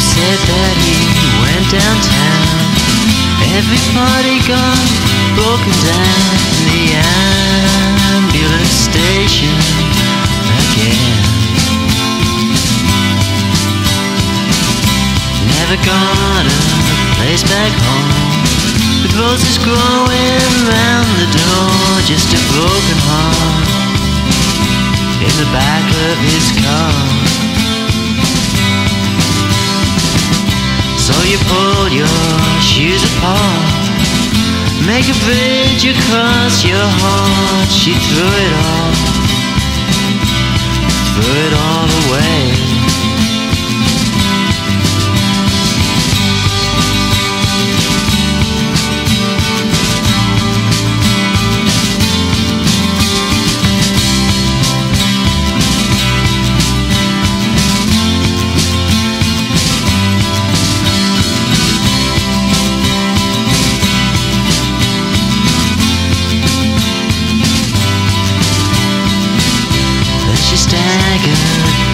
said that he went downtown. Everybody gone broken down in the ambulance station again. Never got a place back home. With roses growing round the door, just a broken heart in the back of his car. So you pull your shoes apart, make a bridge across your heart. She threw it all, threw it all away.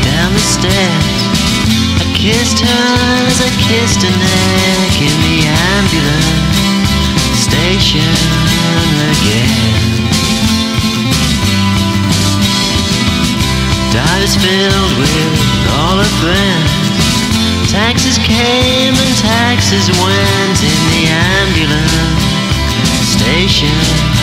Down the stairs. I kissed her as I kissed her neck in the ambulance station again. Divers filled with all her friends. Taxis came and taxis went in the ambulance station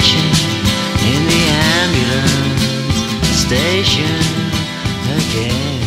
station, in the ambulance station again.